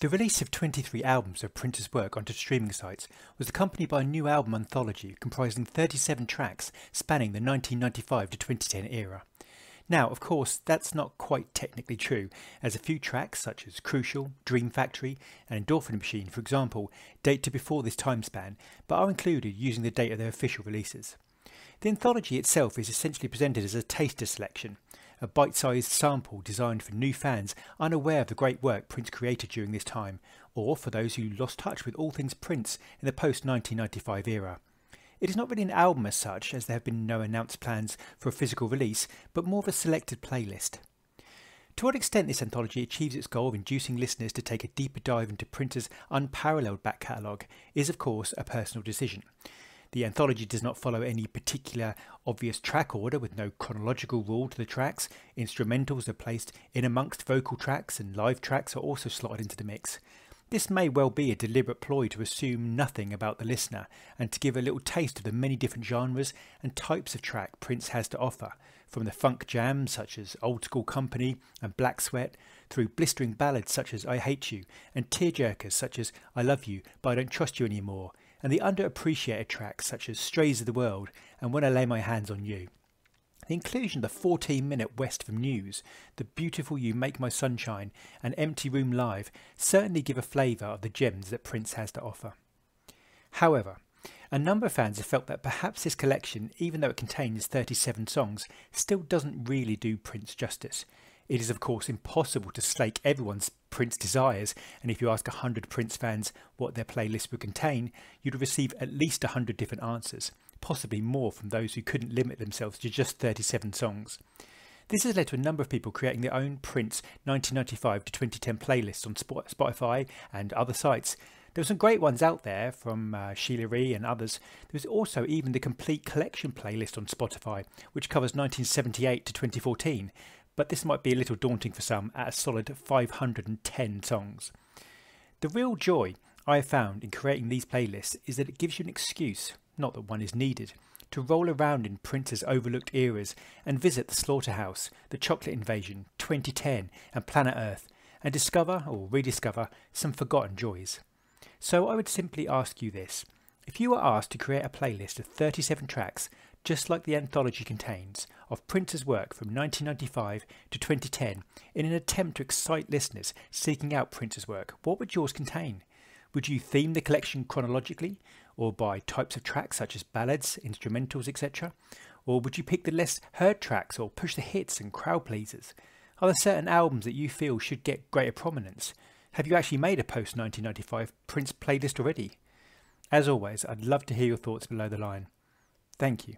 The release of 23 albums of Prince's work onto streaming sites was accompanied by a new album anthology comprising 37 tracks spanning the 1995 to 2010 era. Now, of course, that's not quite technically true, as a few tracks such as Crucial, Dream Factory, and Endorphin Machine, for example, date to before this time span, but are included using the date of their official releases. The anthology itself is essentially presented as a taster selection, a bite-sized sample designed for new fans unaware of the great work Prince created during this time, or for those who lost touch with all things Prince in the post-1995 era. It is not really an album as such, as there have been no announced plans for a physical release, but more of a selected playlist. To what extent this anthology achieves its goal of inducing listeners to take a deeper dive into Prince's unparalleled back catalogue is, of course, a personal decision. The anthology does not follow any particular obvious track order with no chronological rule to the tracks. Instrumentals are placed in amongst vocal tracks and live tracks are also slotted into the mix. This may well be a deliberate ploy to assume nothing about the listener and to give a little taste of the many different genres and types of track Prince has to offer, from the funk jams such as Old School Company and Black Sweat, through blistering ballads such as I Hate You, and tearjerkers such as I Love You but I Don't Trust You Anymore, and the underappreciated tracks such as Strays of the World and When I Lay My Hands on You. The inclusion of the 14 minute West from N.E.W.S., The Beautiful You Make My Sunshine, and Empty Room Live certainly give a flavour of the gems that Prince has to offer. However, a number of fans have felt that perhaps this collection, even though it contains 37 songs, still doesn't really do Prince justice. It is, of course, impossible to slake everyone's Prince desires, and if you ask 100 Prince fans what their playlist would contain, you'd receive at least 100 different answers, possibly more from those who couldn't limit themselves to just 37 songs. This has led to a number of people creating their own Prince 1995 to 2010 playlists on Spotify and other sites. There were some great ones out there from uh, Sheila Ree and others. There was also even the complete collection playlist on Spotify, which covers 1978 to 2014, but this might be a little daunting for some at a solid 510 songs. The real joy I have found in creating these playlists is that it gives you an excuse, not that one is needed, to roll around in Prince's overlooked eras and visit the Slaughterhouse, the Chocolate Invasion, 20Ten and Planet Earth and discover or rediscover some forgotten joys. So I would simply ask you this. If you were asked to create a playlist of 37 tracks just like the anthology contains, of Prince's work from 1995 to 2010 in an attempt to excite listeners seeking out Prince's work, what would yours contain? Would you theme the collection chronologically, or by types of tracks such as ballads, instrumentals, etc.? Or would you pick the less heard tracks or push the hits and crowd pleasers? Are there certain albums that you feel should get greater prominence? Have you actually made a post 1995 Prince playlist already? As always, I'd love to hear your thoughts below the line. Thank you.